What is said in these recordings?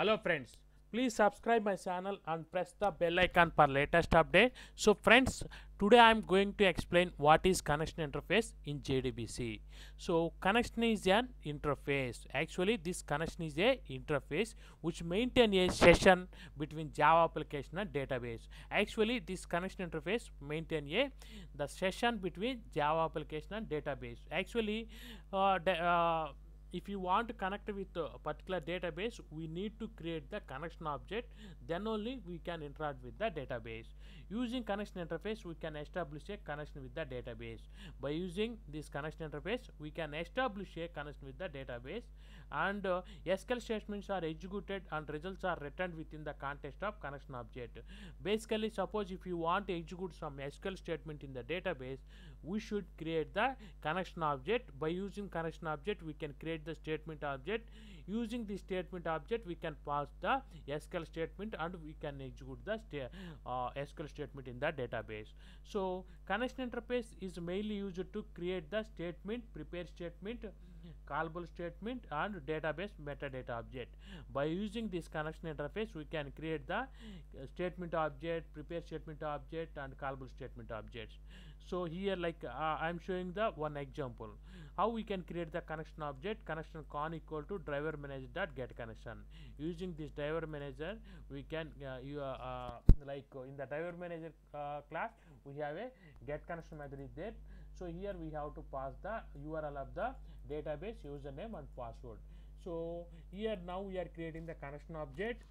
Hello friends, please subscribe my channel and press the bell icon for latest update. So friends, today I am going to explain what is connection interface in JDBC. So connection is an interface. Actually this connection is a interface which maintain a session between Java application and database. Actually this connection interface maintain a the session between Java application and database. Actually uh, uh, if you want to connect with a particular database we need to create the connection object. Then only we can interact with the database. Using connection interface we can establish a connection with the database. By using this connection interface we can establish a connection with the database. And uh, sql statements are executed and results are returned within the context of connection object. Basically suppose if you want to execute some sql statement in the database we should create the connection object. By using connection object we can create the statement object. Using the statement object we can pass the sql statement and we can execute the uh, sql statement in the database. So connection interface is mainly used to create the statement prepare statement callable statement and database metadata object. By using this connection interface we can create the uh, statement object prepare statement object and callable statement objects. So here like uh, i am showing the one example. How we can create the connection object? Connection con equal to driver manager dot get connection. Using this driver manager we can uh, you uh, uh, like uh, in the driver manager class we have a get connection method is there. So here we have to pass the url of the database username and password. So here now we are creating the connection object.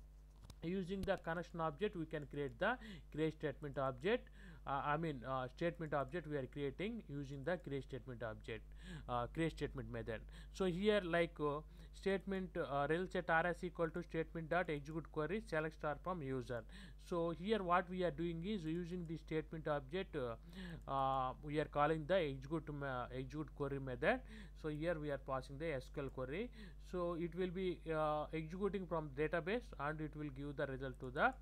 Using the connection object we can create the create statement object i mean uh, statement object we are creating using the create statement object uh, create statement method. So here like uh, statement uh, result set rs equal to statement dot execute query select star from user. So here what we are doing is using the statement object uh, uh, we are calling the execute execute query method. So here we are passing the sql query. So it will be uh, executing from database and it will give the result to the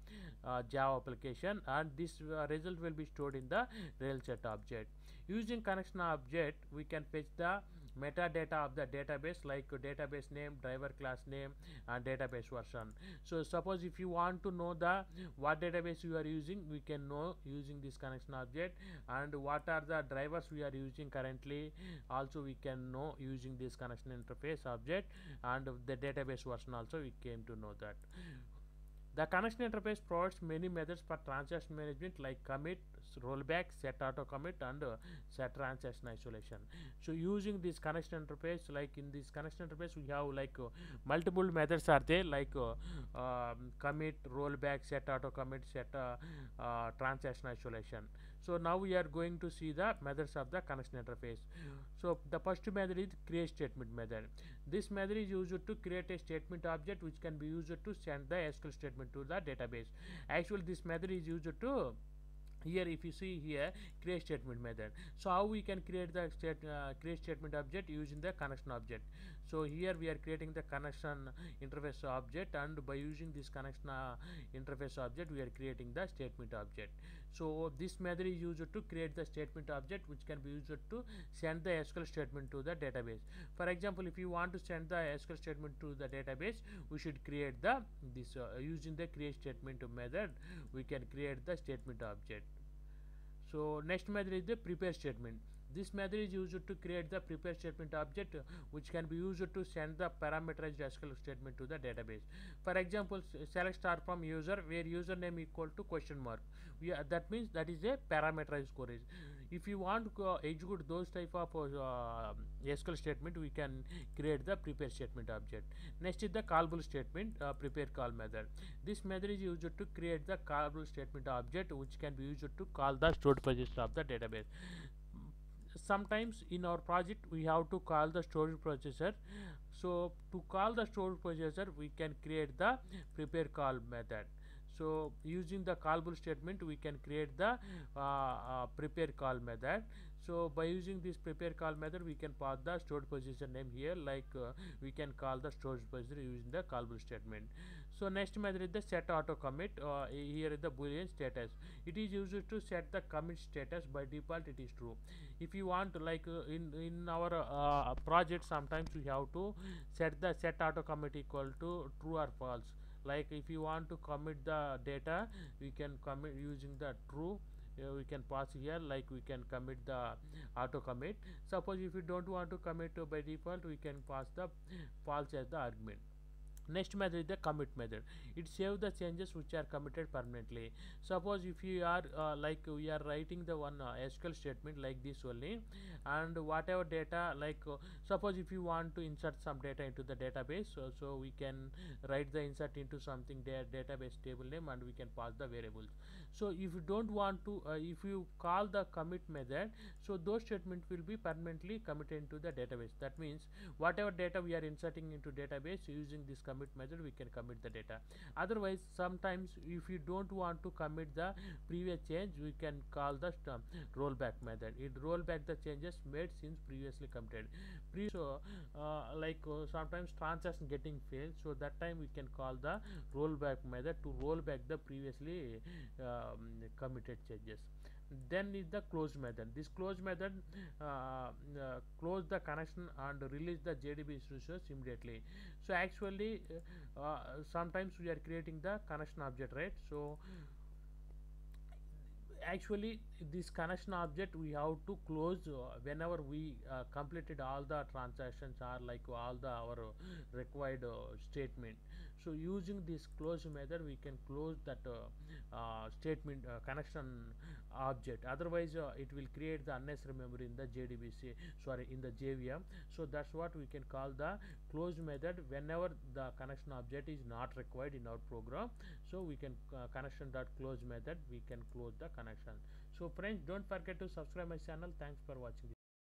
uh, java application and this uh, result will be stored in the result set object. Using connection object we can fetch the metadata of the database like database name driver class name and database version. So suppose if you want to know the what database you are using we can know using this connection object. And what are the drivers we are using currently? Also we can know using this connection interface object and the database version also we came to know that the connection interface provides many methods for transaction management like commit, rollback, set auto commit, and uh, set transaction isolation. So using this connection interface, like in this connection interface, we have like uh, multiple methods are there like uh, um, commit, rollback, set auto commit, set uh, uh, transaction isolation. So now we are going to see the methods of the connection interface. So the first method is create statement method. This method is used to create a statement object which can be used to send the SQL statement to the database. Actually, this method is used to here if you see here create statement method so how we can create the state uh, create statement object using the connection object so here we are creating the connection interface object and by using this connection uh, interface object we are creating the statement object. So this method is used to create the statement object which can be used to send the sql statement to the database. For example if you want to send the sql statement to the database we should create the this uh, using the create statement method we can create the statement object. So next method is the prepare statement this method is used to create the prepare statement object uh, which can be used to send the parameterized SQL statement to the database. For example, select star from user where username equal to question mark. We are, that means that is a parameterized query. If you want to uh, execute those type of uh, SQL statement, we can create the prepare statement object. Next is the callable statement, uh, prepare call method. This method is used to create the callable statement object which can be used to call the stored procedure of the database sometimes in our project we have to call the storage processor. So to call the storage processor we can create the prepare call method so using the callable statement we can create the uh, uh, prepare call method. So by using this prepare call method we can pass the stored position name here like uh, we can call the stored position using the callable statement. So next method is the set auto commit uh, here is the boolean status. It is used to set the commit status. By default it is true. If you want like uh, in in our uh, project sometimes we have to set the set auto commit equal to true or false like if you want to commit the data we can commit using the true uh, we can pass here like we can commit the auto commit. Suppose if you don't want to commit by default we can pass the false as the argument next method is the commit method. It saves the changes which are committed permanently. Suppose if you are uh, like we are writing the one uh, sql statement like this only and whatever data like uh, suppose if you want to insert some data into the database so, so we can write the insert into something da database table name and we can pass the variables so if you don't want to uh, if you call the commit method so those statement will be permanently committed into the database. That means whatever data we are inserting into database using this commit method we can commit the data. Otherwise sometimes if you don't want to commit the previous change we can call the rollback method. It roll back the changes made since previously committed. Pre so uh, like uh, sometimes transaction getting failed so that time we can call the rollback method to roll back the previously um, committed changes. Then is the close method. This close method uh, uh, close the connection and release the JDBC resource immediately. So actually uh, uh, sometimes we are creating the connection object right? So actually this connection object we have to close uh, whenever we uh, completed all the transactions or like all the our required uh, statement so using this close method we can close that uh, uh, statement uh, connection object. Otherwise it will create the unnecessary memory in the jdbc sorry in the jvm so that's what we can call the close method whenever the connection object is not required in our program. So we can uh, connection dot close method we can close the connection. So friends don't forget to subscribe my channel. Thanks for watching